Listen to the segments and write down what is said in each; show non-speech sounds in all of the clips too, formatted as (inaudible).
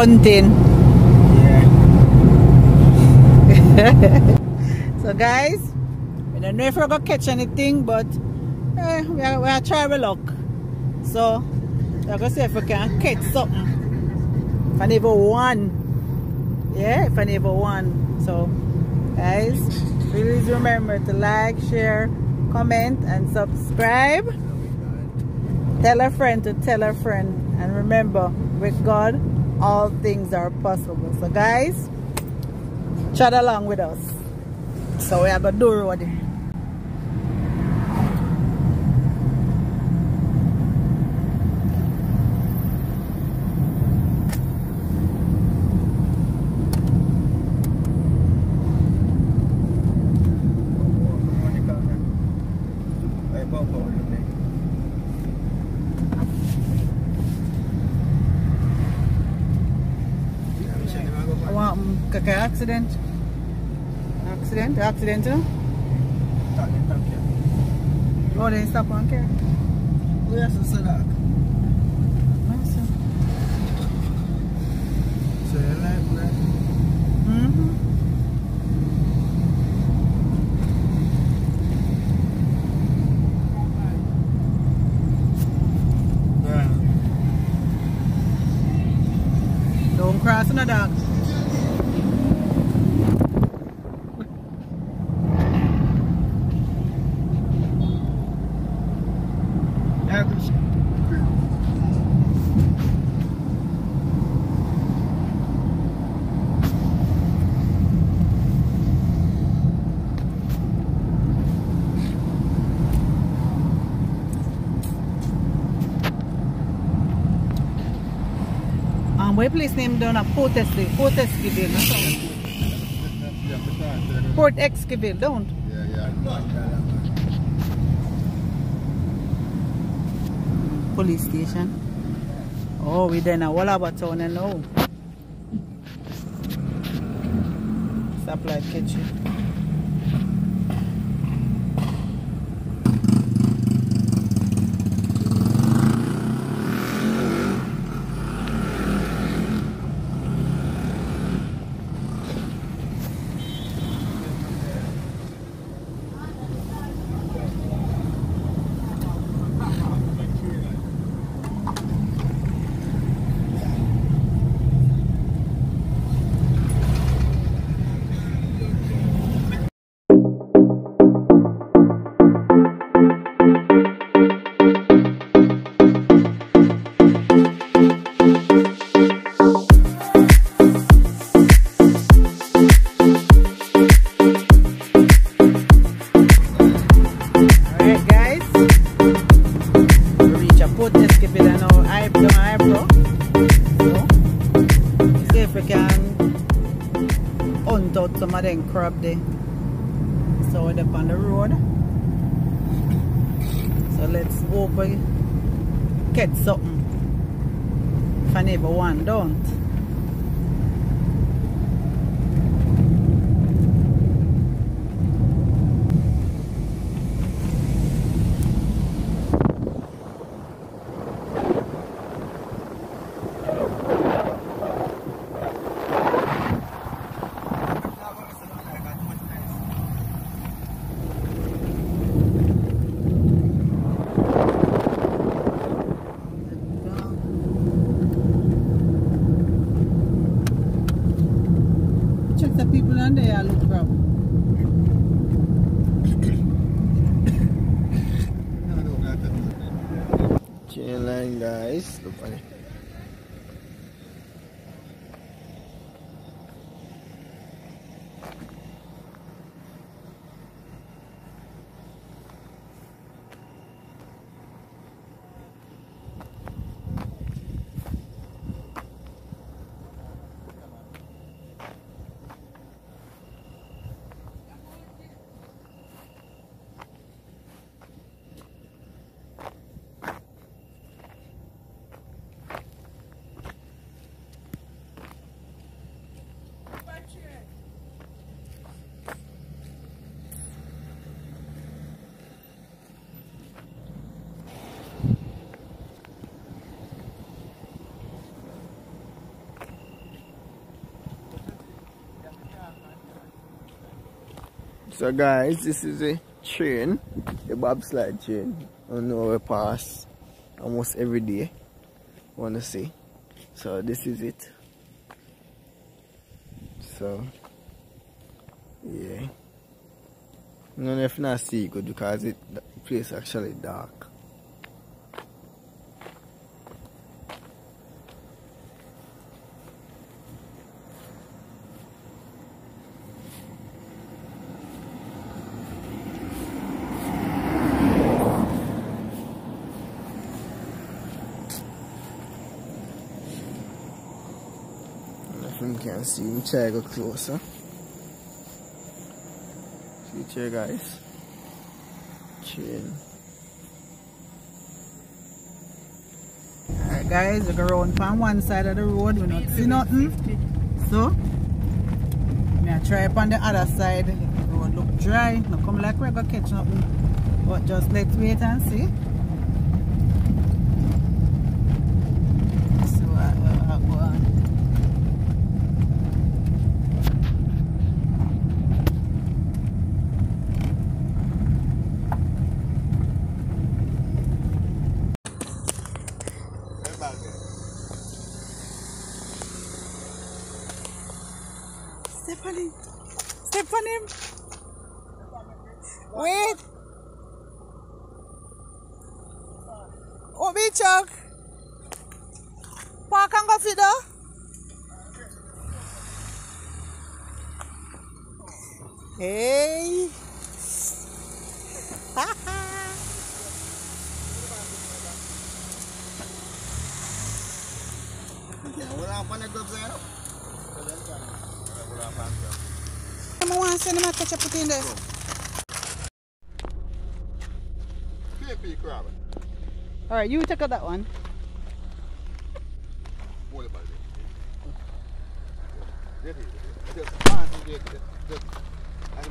hunting. Yeah. (laughs) so guys, we don't know if we're gonna catch anything, but eh, we are we are trying our luck. So we're gonna see if we can catch something. If I never one. Yeah, if I never one. So guys, please remember to like, share, comment and subscribe. Tell a friend to tell a friend. And remember, with God, all things are possible. So guys, chat along with us. So we have a door road. I accident. Accident? Accident, you know? Oh, they stop on the Sadak? Nice. So you like that? Mm-hmm. Don't cross on the dog. Um, what place name down at Port Esquivel? Port Esquivel, Port Esquivel, don't? Yeah, yeah. Police station. Oh, we then a Wallaba town and now. Supply kitchen. Hunt out some of them crab there. So we're up on the road. So let's hope we catch something. If I never one don't. Check the people on there look crab. Chain line guys. Look So guys, this is a train, a bobsled train. I know we pass almost every day. Wanna see? So this is it. So yeah. I if not see good because it the place actually dark. If you can see, me try go closer. See here, guys. Chain. Alright guys, we go round from one side of the road, we not see nothing. So, me I try up on the other side. The road look dry. Not come like we're gonna catch nothing. But just let's wait and. See what, what, what go on. Step on him. Step on him. Wait. Me Chuck. Park and go sit down. Hey. Wala pa nag-gloves na. Wala pa gloves. I'm to send a catch up in there. Alright, you take out that one. I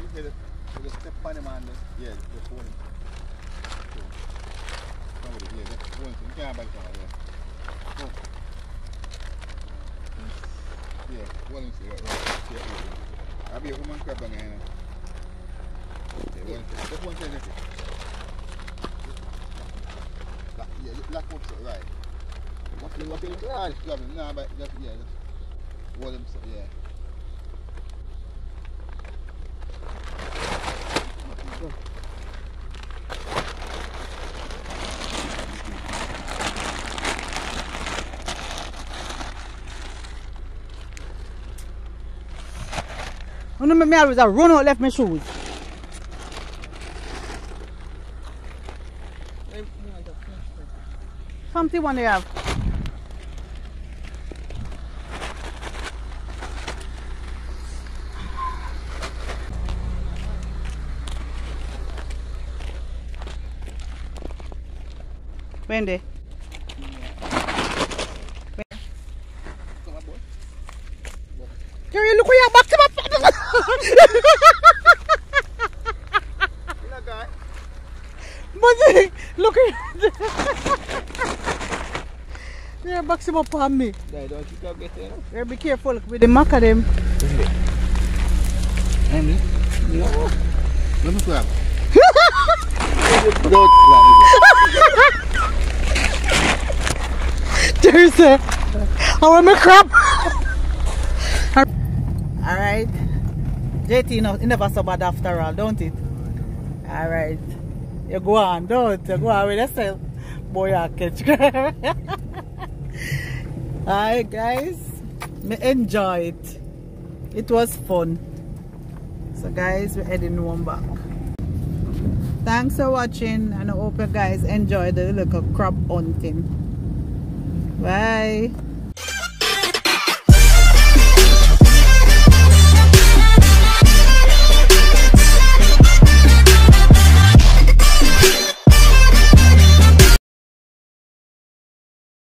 yeah, come with it, right. Yeah, hold him. I'll be a woman crab on here. Yeah, hold him. Just one thing, just Lock, yeah, just lock up so, right. What you what you grab him? Nah, but just yeah, just hold him so yeah. You know me always a run out left my shoes. Something one they have. Wendy. Come on, boy. Jerry, look where you're back to my You know, guy. Look at Yeah, box him up on me. Guy, don't you go get there? Yeah, be careful with the mark of them. Emily? No. Let me grab. Don't (laughs) grab There's a. I want my crap. Alright. JT, it never so bad after all, don't it? Alright. You go on, don't you? Go on with yourself. Boy, I catch. (laughs) Alright, guys. Me enjoy it. It was fun. So, guys, we're heading home back. Thanks for watching, and I hope you guys enjoy the little crab hunting. Bye.